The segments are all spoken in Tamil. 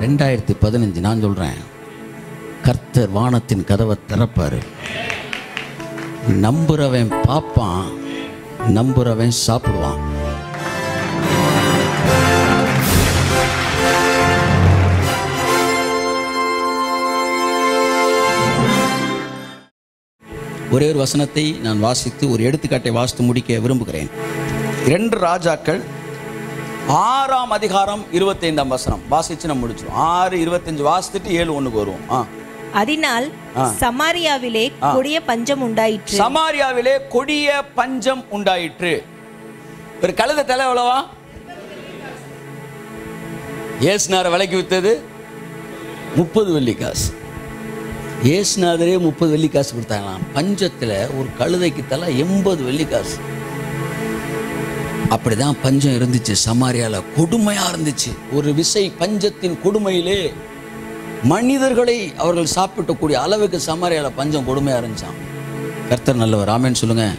ரெண்டாயிரத்தி பதினஞ்சு நான் சொல்றேன். கர்த்தர் வானத்தின் கதவை திறப்பாரு. நம்புறவன் பார்ப்பான் நம்புறவன் சாப்பிடுவான். ஒரே ஒரு வசனத்தை நான் வாசித்து ஒரு எடுத்துக்காட்டை வாசித்து முடிக்க விரும்புகிறேன். இரண்டு ராஜாக்கள் ஆறாம் அதிகாரம் இருபத்தைந்தாம் வசனம். வாசிச்சு நம்ம முடிச்சிடும் ஆறு இருபத்தஞ்சு வாசித்துட்டு ஏழு ஒண்ணுக்கு வருவோம். ஆ. அதனால் சமாரியாவிலே கொடிய பஞ்சம் உண்டாயிற்று. சமாரியாவிலே கொடிய பஞ்சம் உண்டாயிற்று. ஒரு கழுத தலை எவ்வளவா? ஏசுநாரை விலைக்கு வித்தது முப்பது வெள்ளி காசு. ஏசுநாதரே முப்பது வெள்ளி காசு கொடுத்தாங்களாம். பஞ்சத்தில் ஒரு கழுதைக்கு தலை எண்பது வெள்ளி காசு. அப்படிதான் பஞ்சம் இருந்துச்சு. சமாரியால கொடுமையா இருந்துச்சு. ஒரு விசை பஞ்சத்தின் கொடுமையிலே மனிதர்களை அவர்கள் சாப்பிட்டக்கூடிய அளவுக்கு சமாரியால பஞ்சம் கொடுமையா இருந்துச்சாம். கர்த்தர் நல்லவர். ஆமேன்னு சொல்லுங்க.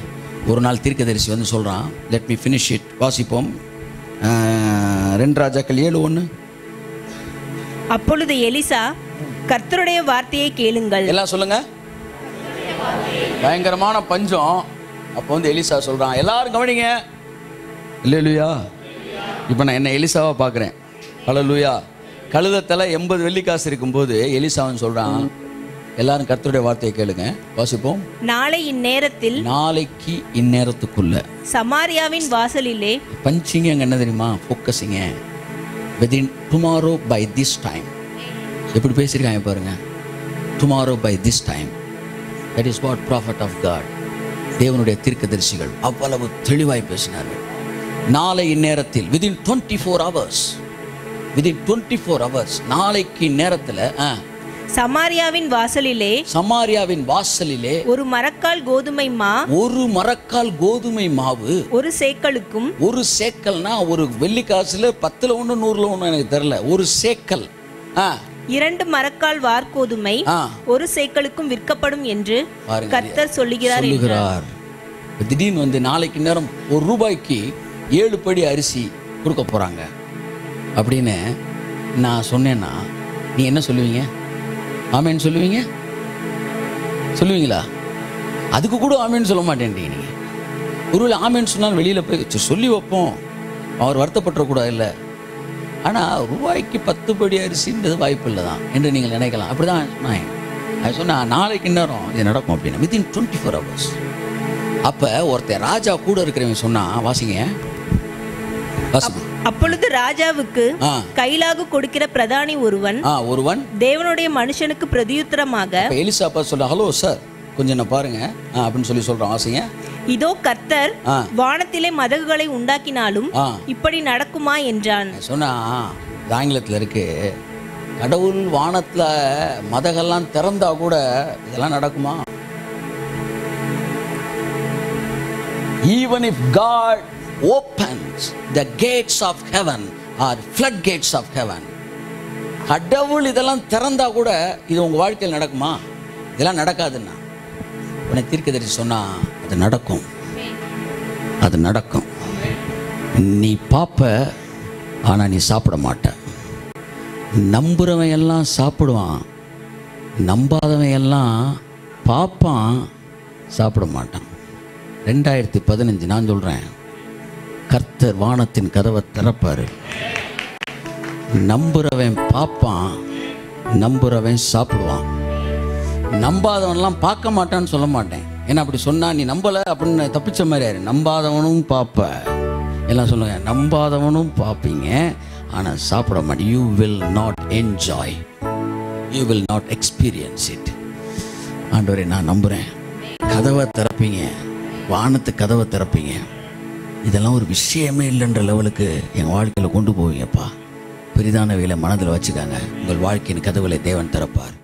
ஒரு நாள் தீர்க்கதரிசி வந்து சொல்றான். லெட் மீ finish இட் வாசிப்போம். ரெண்டு ராஜாக்கள் ஏழு ஒன்று அப்பொழுது எலிசா கர்த்தருடைய வார்த்தையை கேளுங்கள். எல்லாம் சொல்லுங்க. பயங்கரமான பஞ்சம். அப்போ வந்து எலிசா சொல்றான். எல்லாரும் கவனிங்க. இல்லையா இப்போ நான் என்ன எலிசாவா பார்க்குறேன். ஹalleluya கழுதத்தலை எண்பது வெள்ளி காசு இருக்கும்போது எலிசாவன் சொல்றான். எல்லாரும் கர்த்தருடைய வார்த்தையை கேளுங்க. வாசிப்போம். நாளை இந்நேரத்தில் நாளைக்கு இந்நேரத்துக்குள்ள. சமாரியாவின் வாசலிலே பஞ்சிங்க அங்கே என்ன தெரியுமா? ஃபோக்கஸிங்க within tomorrow by this time எப்படி பேசியிருக்காங்க பாருங்க. Tomorrow by this time that is what prophet of God தேவனுடைய தீர்க்கதரிசிகள் அவ்வளவு தெளிவாய் பேசினார்கள். நாளை இந்நேரத்தில் within twenty four hours within twenty four hours நாளைக்கு நேரத்தில் சமாரியாவின் வாசலிலே சமாரியாவின் வாசலிலே ஒரு மரக்கால் கோதுமை மா ஒரு மரக்கால் கோதுமை மாவு ஒரு சேக்களுக்கும் ஒரு சேக்கல்னா ஒரு வெள்ளி காசுல பத்துல ஒன்று நூறுல ஒன்று எனக்கு தெரில ஒரு சேக்கல் ஆ. இரண்டு மரக்கால் வார்கோதுமை ஆ. ஒரு சேக்களுக்கும் விற்கப்படும் என்று. கர்த்தர் சொல்லுகிறார் திடீர்னு வந்து நாளைக்கு நேரம் ஒரு ரூபாய்க்கு ஏழு படி அரிசி கொடுக்க போகிறாங்க அப்படின்னு நான் சொன்னேன்னா நீ என்ன சொல்லுவீங்க? ஆமேன்னு சொல்லுவீங்க? சொல்லுவீங்களா? அதுக்கு கூட ஆமேன்னு சொல்ல மாட்டேன்றீங்க நீங்கள் ஒருவேளை ஆமேன்னு சொன்னால் வெளியில் போய் சொல்லி வைப்போம். அவர் வருத்தப்பட்டுறக்கூடாது இல்லை ஆனால் ரூபாய்க்கு பத்து படி அரிசின்றது வாய்ப்பு இல்லை தான் என்று நீங்கள் நினைக்கலாம். அப்படி தான் நான் சொன்னால் நாளைக்கு நேரம் இது நடக்கும் அப்படின்னு. வித்தின் டுவெண்ட்டி ஃபோர் ஹவர்ஸ் அப்போ ஒருத்தன் ராஜா கூட இருக்கிறவன் சொன்னான் வாசிங்க. வாசிங்க. அப்பொழுது ராஜாவுக்கு ஆ. கைலாகு கொடுக்கிற பிரதானி ஒருவன் ஒருவன். தேவனுடைய மனுஷனுக்கு பிரதியுத்தரமாக இப்போ எலிசா பார்த்து சொல்ல ஹலோ சார் கொஞ்சம் என்ன பாருங்க. அப்படின்னு சொல்லி சொல்கிறான் வாசிங்க. இதோ கர்த்தர் வானத்திலே மதகுகளை உண்டாக்கினாலும் இப்படி நடக்குமா என்றான். சொன்னா ஆங்கிலத்தில் இருக்கு. கடவுள் வானத்தில் மதகெல்லாம் திறந்தா கூட இதெல்லாம் நடக்குமா? Even if God opens the gates of heaven or flood gates of heaven கடவுள் இதெல்லாம் திறந்தா கூட இது உங்கள் வாழ்க்கையில் நடக்குமா? இதெல்லாம் நடக்காதுன்னா. உன்னை தீர்க்கதரிசி சொன்னால் அது நடக்கும். அது நடக்கும். நீ பார்ப்ப ஆனால் நீ சாப்பிட மாட்ட. நம்புகிறவன் எல்லாம் சாப்பிடுவான். நம்பாதவன் எல்லாம் பார்ப்பான் சாப்பிட மாட்டான். ரெண்டாயிரத்தி பதினஞ்சு நான் சொல்றேன். கர்த்தர் வானத்தின் கதவை திறப்பாரு. நம்புறவன் பார்ப்பான் நம்புறவன் சாப்பிடுவான். நம்பாதவன்லாம் பார்க்க மாட்டான்னு சொல்ல மாட்டேன். ஏன்னா அப்படி சொன்னா நீ நம்பல அப்படின்னு தப்பிச்ச மாதிரி ஆயிரு. நம்பாதவனும் பார்ப்ப. எல்லாம் சொல்லுங்க நம்பாதவனும் பார்ப்பீங்க ஆனால் சாப்பிட மாட்டேன் you will not enjoy you will not experience it ஆண்டவரே நான் நம்புகிறேன் கதவை திறப்பீங்க. வானத்து கதவை திறப்பீங்க. இதெல்லாம் ஒரு விஷயமே இல்லைன்ற லெவலுக்கு எங்கள் வாழ்க்கையில் கொண்டு போவீங்கப்பா. பெரிதான வேலை மனதில் வச்சுக்காங்க. உங்கள் வாழ்க்கையின் கதவுகளை தேவன் திறப்பார்.